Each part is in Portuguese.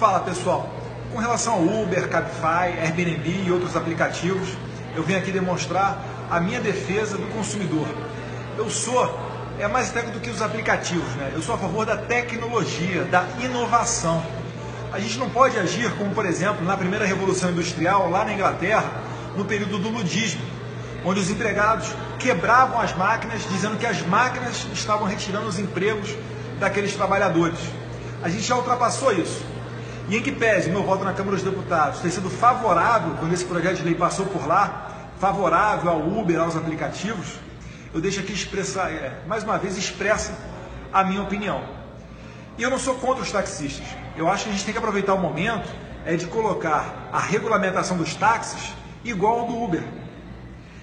Fala pessoal, com relação ao Uber, Cabify, Airbnb e outros aplicativos, eu venho aqui demonstrar a minha defesa do consumidor. Eu sou, é mais técnico do que os aplicativos, né? Eu sou a favor da tecnologia, da inovação. A gente não pode agir como, por exemplo, na primeira revolução industrial, lá na Inglaterra, no período do ludismo, onde os empregados quebravam as máquinas, dizendo que as máquinas estavam retirando os empregos daqueles trabalhadores. A gente já ultrapassou isso. E em que pese meu voto na Câmara dos Deputados ter sido favorável quando esse projeto de lei passou por lá, favorável ao Uber, aos aplicativos, eu deixo aqui expressar, é, mais uma vez, expressa a minha opinião. E eu não sou contra os taxistas. Eu acho que a gente tem que aproveitar o momento é de colocar a regulamentação dos táxis igual ao do Uber.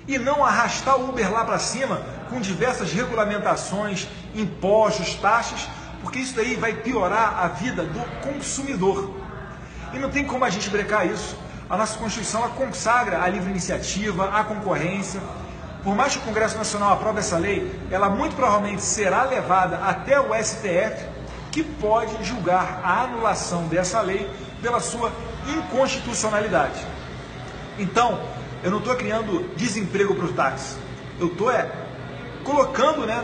E não arrastar o Uber lá para cima com diversas regulamentações, impostos, taxas, porque isso daí vai piorar a vida do consumidor. E não tem como a gente brecar isso. A nossa Constituição ela consagra a livre iniciativa, a concorrência. Por mais que o Congresso Nacional aprove essa lei, ela muito provavelmente será levada até o STF, que pode julgar a anulação dessa lei pela sua inconstitucionalidade. Então, eu não estou criando desemprego para o táxi. Eu estou é, colocando né,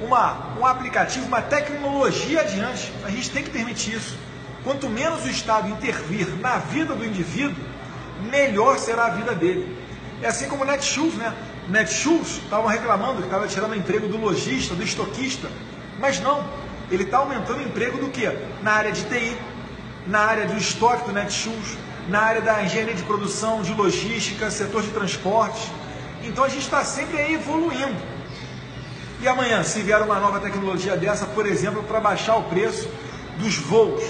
uma, um aplicativo, uma tecnologia adiante. A gente tem que permitir isso. Quanto menos o Estado intervir na vida do indivíduo, melhor será a vida dele. É assim como o Netshoes, né? Netshoes estavam reclamando que estava tirando emprego do lojista, do estoquista, mas não. Ele está aumentando o emprego do que? Na área de TI, na área do estoque do Netshoes, na área da engenharia de produção, de logística, setor de transportes. Então a gente está sempre evoluindo. E amanhã, se vier uma nova tecnologia dessa, por exemplo, para baixar o preço dos voos,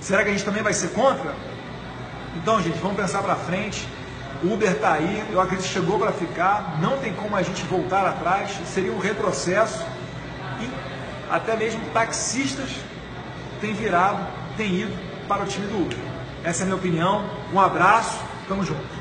será que a gente também vai ser contra? Então, gente, vamos pensar para frente. O Uber está aí, eu acredito que chegou para ficar, não tem como a gente voltar atrás, seria um retrocesso. E até mesmo taxistas têm virado, têm ido para o time do Uber. Essa é a minha opinião. Um abraço, tamo junto.